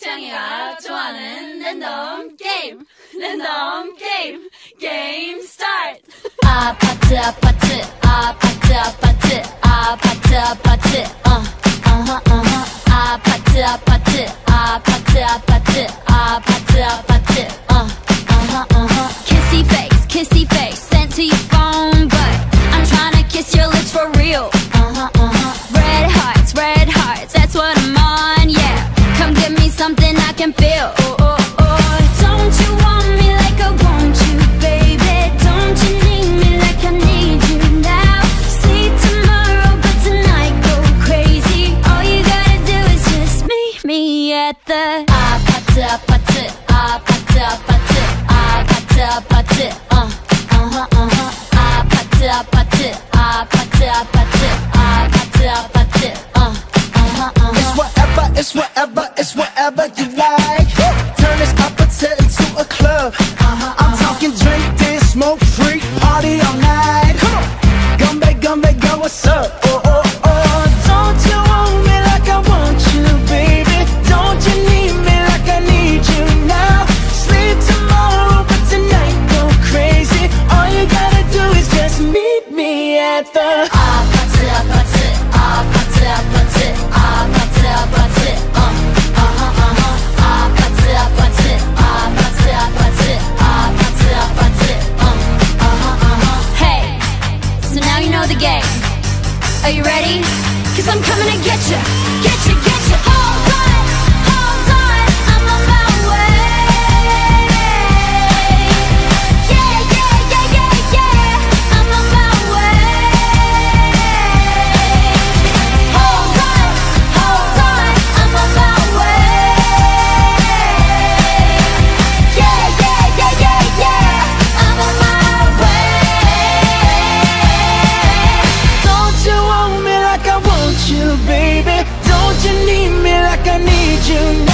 태양이가 좋아하는 랜덤 게임. 랜덤 게임. 게임 스타트. 아파트 아파트 아파트 아파트 아파트 아파트. 어 어허 어허 아파트 아파트 아파트 아파트 together. 아 파트 아 파트 아 파트 아 파트 아 파트 아 파트 어 어허 어허 아 파트 아 파트 아 파트 아 파트 아 파트 아 파트 어 어허 어허 It's whatever it's whatever it's whatever you like. Turn this 아파트 into a club. I'm talking drink, dance, smoke, freak, party all night. Come on, come back, come back, go what's up? 허 Hey so now you know the game. Are you ready? Cause I'm coming to get you Get you, get you baby? Don't you need me like I need you